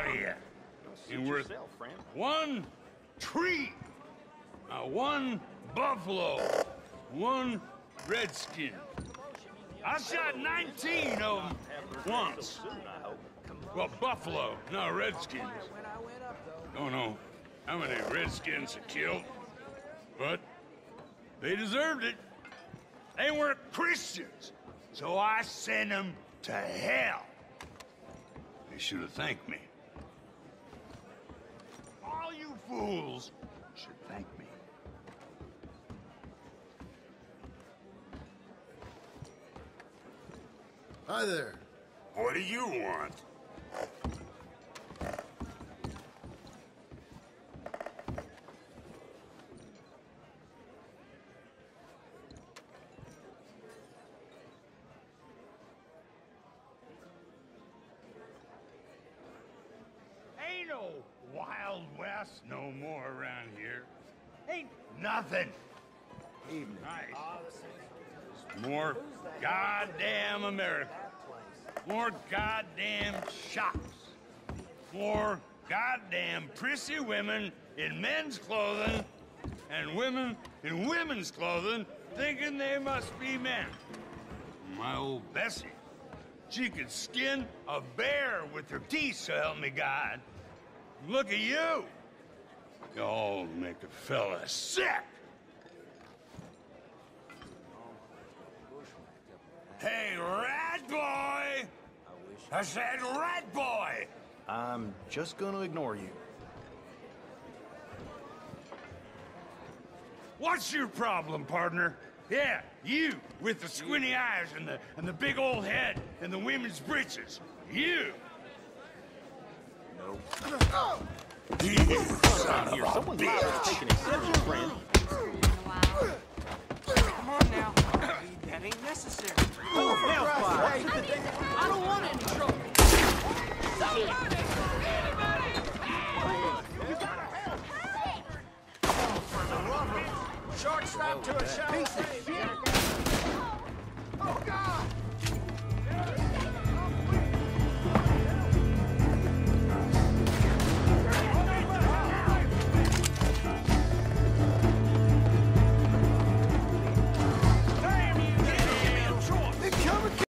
out of here. Ain't worth yourself, friend. one tree, uh, one buffalo, one redskin. I shot 19 of them once. Soon, I hope. Well, buffalo, not redskins. Don't know how many redskins I killed, but they deserved it. They weren't Christians, so I sent them to hell. They should have thanked me. All you fools should thank me. Hi there. What do you want? Ain't no Wild West no more around here. Ain't nothing. Evening. Nice. More goddamn America. More goddamn shops. More goddamn prissy women in men's clothing and women in women's clothing thinking they must be men. My old Bessie, she could skin a bear with her teeth, so help me God. Look at you. Y'all make a fella sick. Hey, rat boy! I said rat boy! I'm just gonna ignore you. What's your problem, partner? Yeah, you with the squinty eyes and the and the big old head and the women's breeches. You. No. You son of Here, a someone's bitch. an exception, friend. Come on now. That ain't necessary. Oh, hellfire! I don't want any trouble. Short stop to a shot. Oh, God!